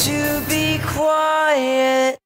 to be quiet.